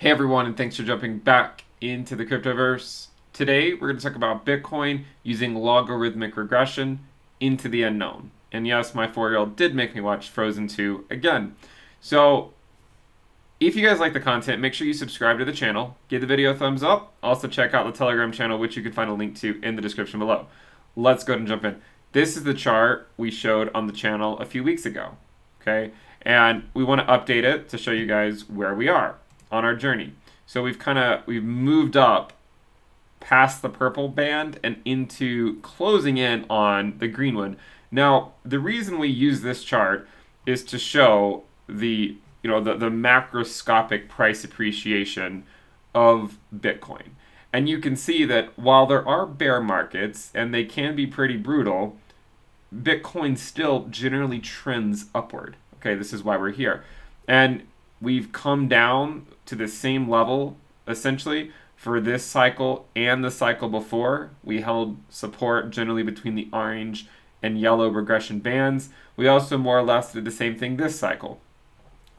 Hey everyone, and thanks for jumping back into the cryptoverse. Today we're going to talk about Bitcoin using logarithmic regression into the unknown. And yes, my four year old did make me watch Frozen 2 again. So if you guys like the content, make sure you subscribe to the channel, give the video a thumbs up. Also, check out the Telegram channel, which you can find a link to in the description below. Let's go ahead and jump in. This is the chart we showed on the channel a few weeks ago. Okay, and we want to update it to show you guys where we are on our journey. So we've kind of we've moved up past the purple band and into closing in on the green one. Now, the reason we use this chart is to show the you know the, the macroscopic price appreciation of Bitcoin. And you can see that while there are bear markets and they can be pretty brutal, Bitcoin still generally trends upward. Okay, this is why we're here. And we've come down to the same level essentially for this cycle and the cycle before. We held support generally between the orange and yellow regression bands. We also more or less did the same thing this cycle.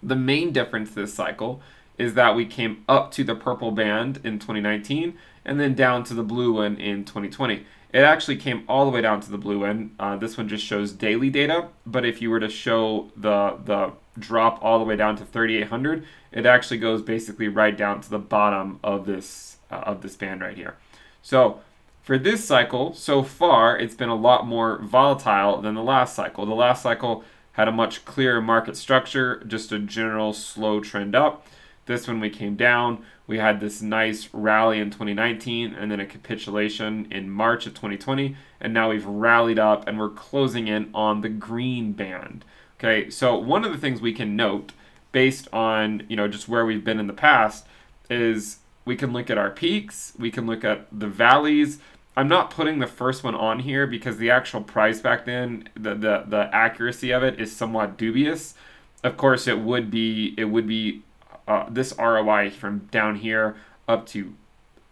The main difference this cycle is that we came up to the purple band in 2019 and then down to the blue one in 2020. It actually came all the way down to the blue one. Uh, this one just shows daily data, but if you were to show the the drop all the way down to 3,800, it actually goes basically right down to the bottom of this uh, of this band right here. So for this cycle, so far, it's been a lot more volatile than the last cycle. The last cycle had a much clearer market structure, just a general slow trend up. This one we came down. We had this nice rally in 2019 and then a capitulation in March of 2020. And now we've rallied up and we're closing in on the green band. Okay, so one of the things we can note based on, you know, just where we've been in the past is we can look at our peaks, we can look at the valleys. I'm not putting the first one on here because the actual price back then, the the, the accuracy of it is somewhat dubious. Of course, it would be it would be uh, this ROI from down here up to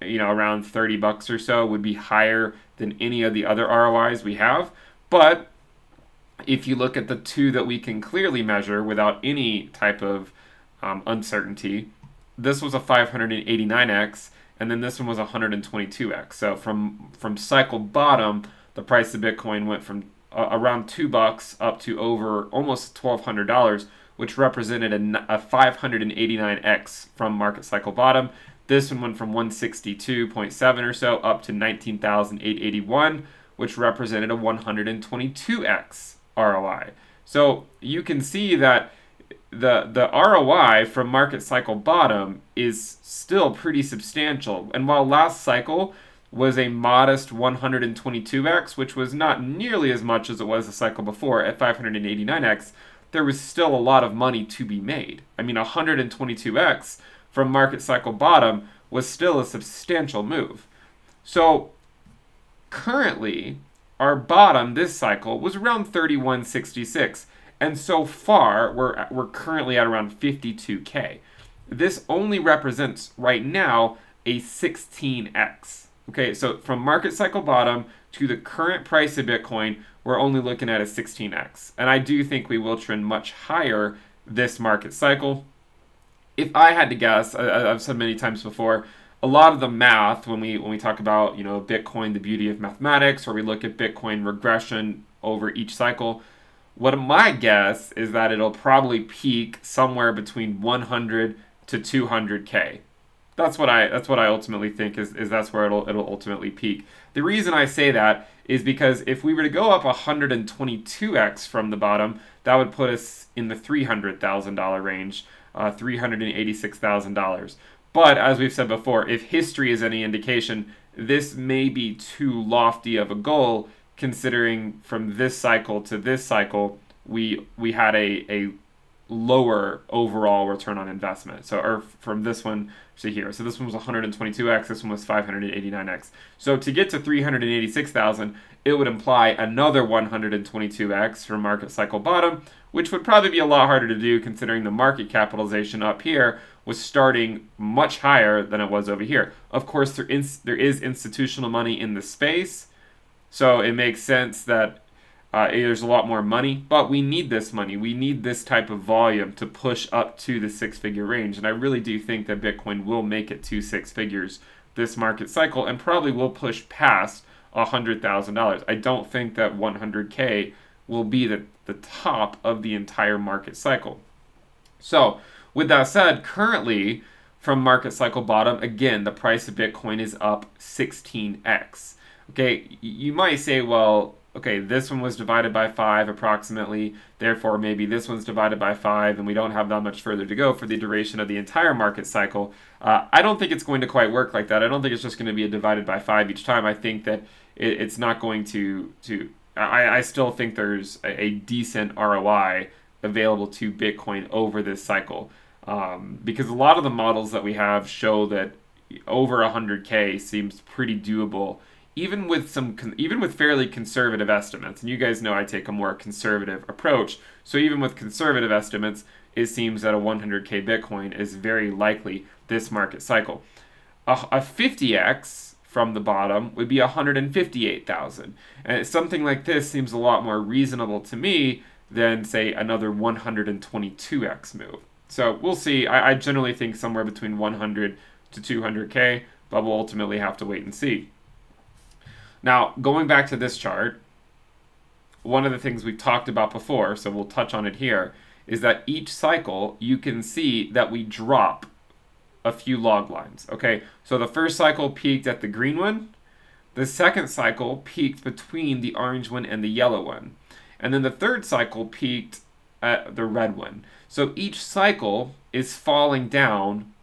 you know around 30 bucks or so would be higher than any of the other ROIs we have. But if you look at the two that we can clearly measure without any type of um, uncertainty, this was a 589x, and then this one was 122x. So from from cycle bottom, the price of Bitcoin went from uh, around two bucks up to over almost twelve hundred dollars, which represented a, a 589x from market cycle bottom. This one went from 162.7 or so up to 19,881, which represented a 122x. ROI. So you can see that the the ROI from market cycle bottom is still pretty substantial. And while last cycle was a modest 122x, which was not nearly as much as it was the cycle before at 589x, there was still a lot of money to be made. I mean, 122x from market cycle bottom was still a substantial move. So currently, our bottom this cycle was around 3166 and so far we're we're currently at around 52k this only represents right now a 16x okay so from market cycle bottom to the current price of bitcoin we're only looking at a 16x and i do think we will trend much higher this market cycle. If i had to guess i've said many times before a lot of the math when we when we talk about you know Bitcoin, the beauty of mathematics, or we look at Bitcoin regression over each cycle. What my guess is that it'll probably peak somewhere between 100 to 200k. That's what I that's what I ultimately think is, is that's where it'll it'll ultimately peak. The reason I say that is because if we were to go up 122x from the bottom, that would put us in the $300,000 range, uh, $386,000. But as we've said before, if history is any indication, this may be too lofty of a goal considering from this cycle to this cycle we we had a, a lower overall return on investment. So or from this one to here. So this one was 122x, this one was 589x. So to get to 386,000, it would imply another 122x from market cycle bottom, which would probably be a lot harder to do considering the market capitalization up here was starting much higher than it was over here. Of course, there is, there is institutional money in the space, so it makes sense that Uh, there's a lot more money, but we need this money. We need this type of volume to push up to the six figure range. And I really do think that Bitcoin will make it to six figures this market cycle and probably will push past $100,000. I don't think that 100K will be the, the top of the entire market cycle. So, with that said, currently from market cycle bottom, again, the price of Bitcoin is up 16x. Okay, you might say, well, okay, this one was divided by 5 approximately, therefore maybe this one's divided by 5 and we don't have that much further to go for the duration of the entire market cycle. Uh, I don't think it's going to quite work like that. I don't think it's just going to be a divided by 5 each time. I think that it, it's not going to, to I, I still think there's a, a decent ROI available to Bitcoin over this cycle. Um, because a lot of the models that we have show that over 100k seems pretty doable even with some even with fairly conservative estimates. And you guys know I take a more conservative approach. So even with conservative estimates it seems that a 100k bitcoin is very likely this market cycle. A, a 50x from the bottom would be 158,000 and something like this seems a lot more reasonable to me than say another 122x move so we'll see. I, I generally think somewhere between 100 to 200k, but we'll ultimately have to wait and see. Now, going back to this chart, one of the things we talked about before, so we'll touch on it here, is that each cycle you can see that we drop a few log lines. Okay, so the first cycle peaked at the green one, the second cycle peaked between the orange one and the yellow one, and then the third cycle peaked at the red one. So each cycle is falling down.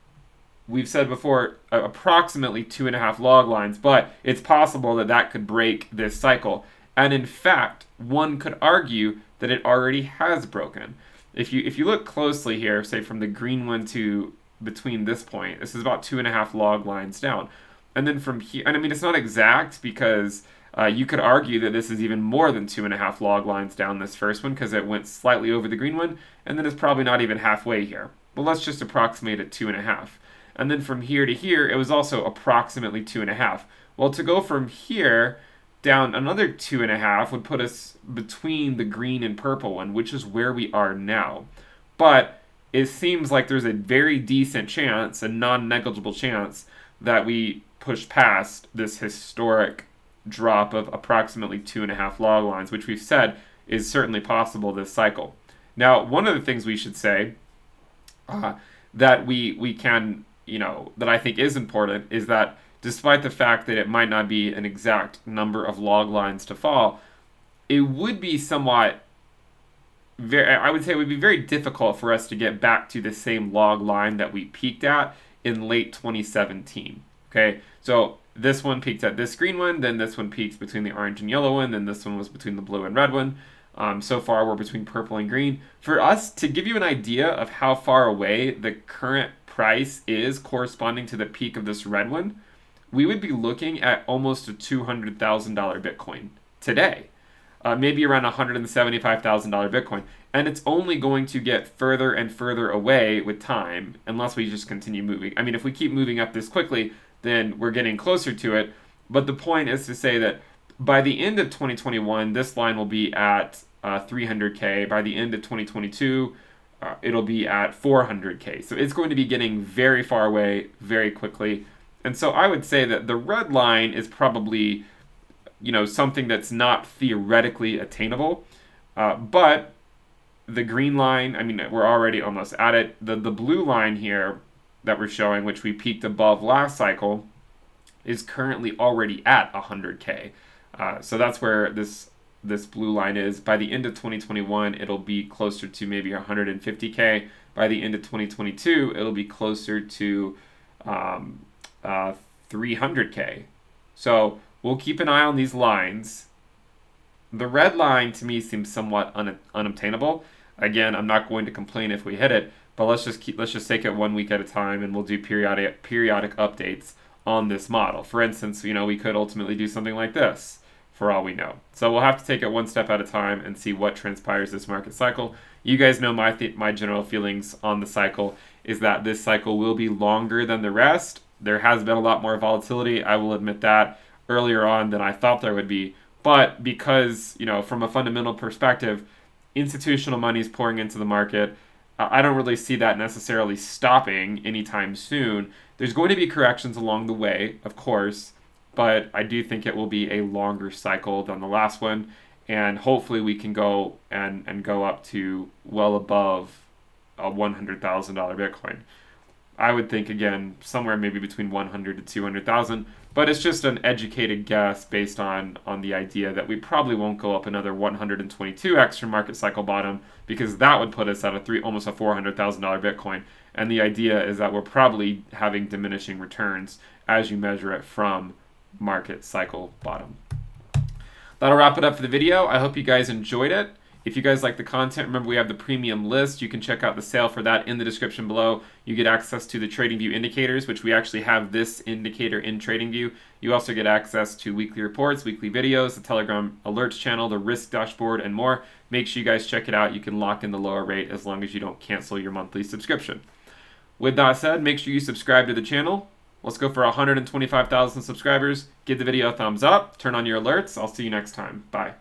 We've said before approximately two and a half log lines, but it's possible that that could break this cycle. And in fact, one could argue that it already has broken. If you if you look closely here, say from the green one to between this point, this is about two and a half log lines down. And then from here, and I mean, it's not exact because uh, you could argue that this is even more than two and a half log lines down this first one because it went slightly over the green one, and then it's probably not even halfway here. But let's just approximate it two and a half. And then from here to here, it was also approximately two and a half. Well, to go from here down another two and a half would put us between the green and purple one, which is where we are now. But it seems like there's a very decent chance, a non-negligible chance, that we push past this historic drop of approximately two and a half log lines, which we've said is certainly possible this cycle. Now, one of the things we should say uh, that we we can, you know, that I think is important is that despite the fact that it might not be an exact number of log lines to fall, it would be somewhat very I would say it would be very difficult for us to get back to the same log line that we peaked at in late 2017. Okay? So this one peaked at this green one, then this one peaked between the orange and yellow one, then this one was between the blue and red one. Um, so far, we're between purple and green. For us, to give you an idea of how far away the current price is corresponding to the peak of this red one, we would be looking at almost a $200,000 Bitcoin today. Uh, maybe around $175,000 Bitcoin. And it's only going to get further and further away with time unless we just continue moving. I mean, if we keep moving up this quickly, then we're getting closer to it. But the point is to say that by the end of 2021, this line will be at uh, 300K. By the end of 2022, uh, it'll be at 400K. So it's going to be getting very far away very quickly. And so I would say that the red line is probably, you know, something that's not theoretically attainable. Uh, but the green line, I mean, we're already almost at it. The, the blue line here that we're showing, which we peaked above last cycle, is currently already at 100k. Uh, so that's where this this blue line is. By the end of 2021, it'll be closer to maybe 150k. By the end of 2022, it'll be closer to um, uh, 300k. So we'll keep an eye on these lines. The red line to me seems somewhat un- unobtainable. Again, I'm not going to complain if we hit it, but let's just keep let's just take it one week at a time and we'll do periodic periodic updates on this model. For instance, you know, we could ultimately do something like this for all we know. So we'll have to take it one step at a time and see what transpires this market cycle. You guys know my my general feelings on the cycle is that this cycle will be longer than the rest. There has been a lot more volatility, I will admit that, earlier on than I thought there would be, But because, you know, from a fundamental perspective, institutional money is pouring into the market, Uh, I don't really see that necessarily stopping anytime soon. There's going to be corrections along the way, of course, but I do think it will be a longer cycle than the last one, and hopefully we can go and, and go up to well above a $100,000 Bitcoin. I would think again somewhere maybe between 100 to 200,000, but it's just an educated guess based on on the idea that we probably won't go up another 122 extra market cycle bottom because that would put us at a three almost a $400,000 Bitcoin. And the idea is that we're probably having diminishing returns as you measure it from market cycle bottom. That'll wrap it up for the video. I hope you guys enjoyed it. If you guys like the content, remember we have the premium list. You can check out the sale for that in the description below. You get access to the TradingView indicators, which we actually have this indicator in TradingView. You also get access to weekly reports, weekly videos, the Telegram alerts channel, the risk dashboard, and more. Make sure you guys check it out. You can lock in the lower rate as long as you don't cancel your monthly subscription. With that said, make sure you subscribe to the channel. Let's go for 125,000 subscribers. Give the video a thumbs up, turn on your alerts. I'll see you next time. Bye.